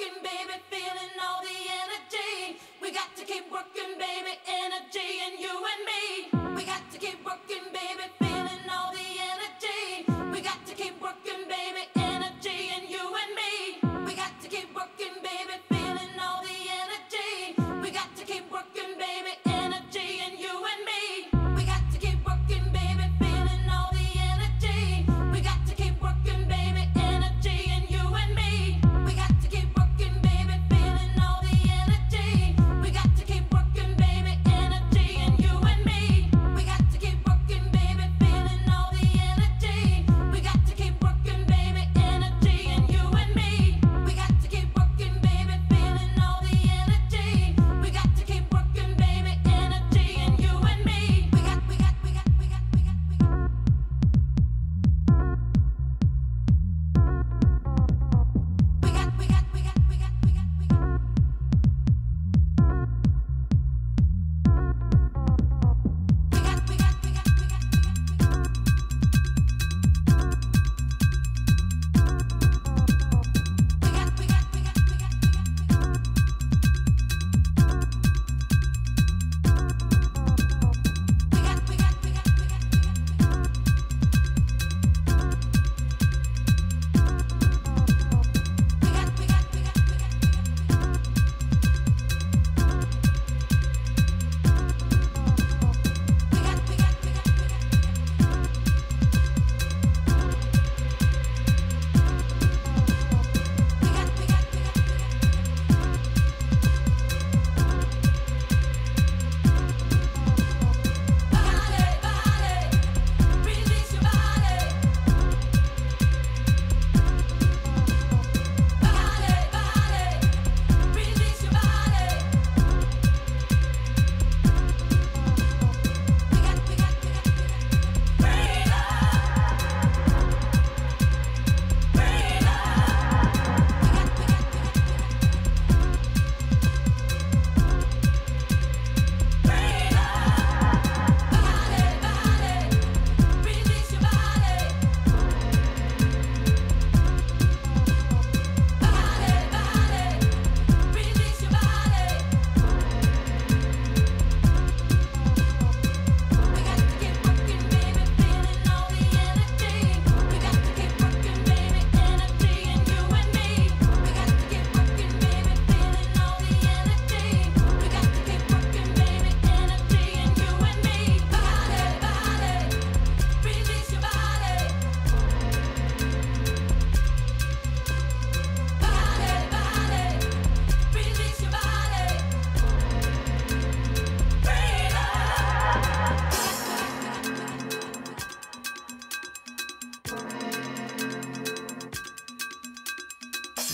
working, baby, feeling all the energy. We got to keep working, baby.